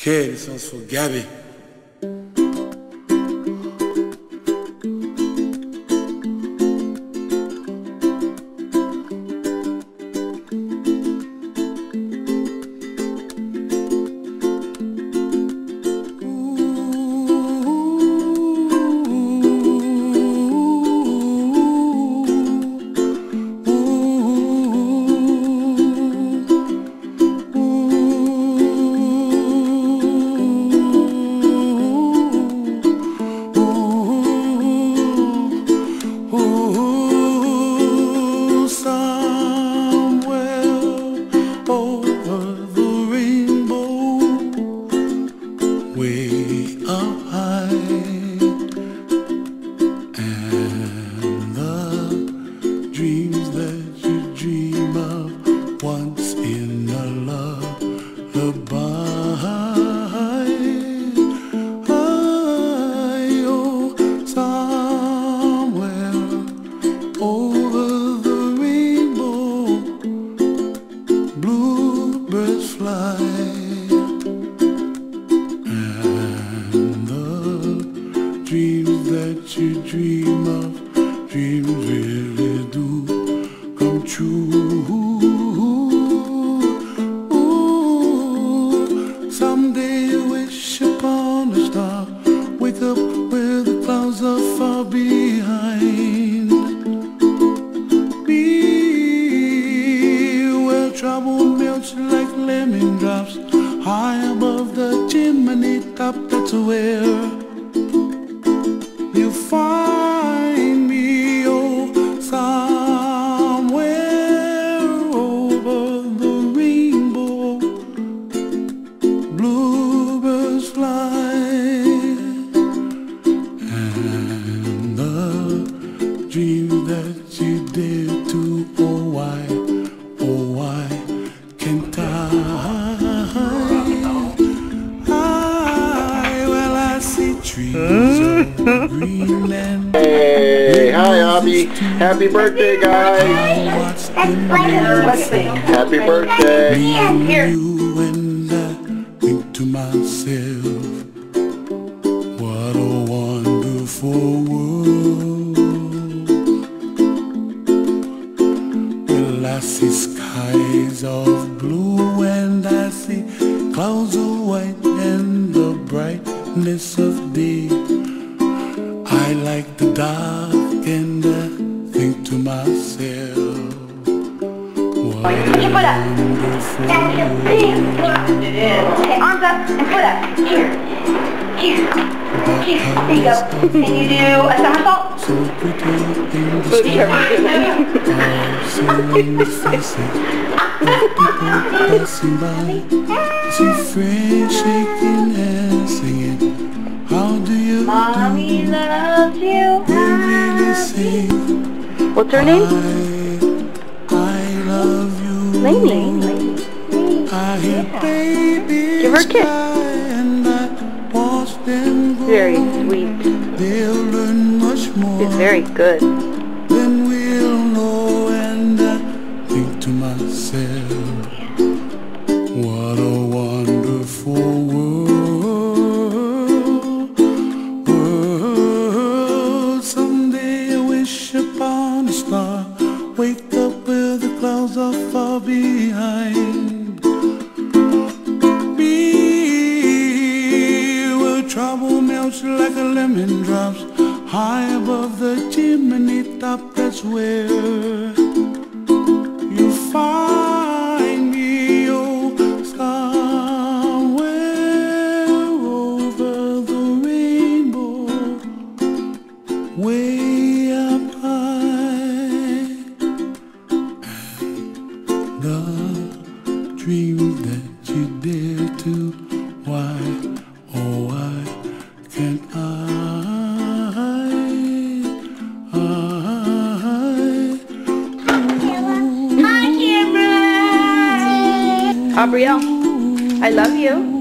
Okay, this one's for Gabby. In a lullaby. Behind. Be where trouble melts like lemon drops, high above the chimney top. That's where dream that you dare to oh why oh why can't I I well I see trees of Greenland Hey, hi Abby. Happy birthday, guys. I watch them move Happy birthday. Here. You and uh, I think to myself, what a wonderful world. Clouds of white and the brightness of day. I like the dark and I think to myself, what Put your foot up. wonderful here. Okay, arms up and foot up. Here. Here. Here. There you go. Can you do a somersault? See friends shaking hands, singing, How do you Mommy do? loves you. Really What's her name? I, I love you. Lainey. I hear babies Give her a kiss. Very sweet. They'll learn much more. She's very good. then we'll know and I think to myself melts like a lemon drops high above the chimney top. That's where you find me, oh, somewhere over the rainbow, way Abrielle, I love you.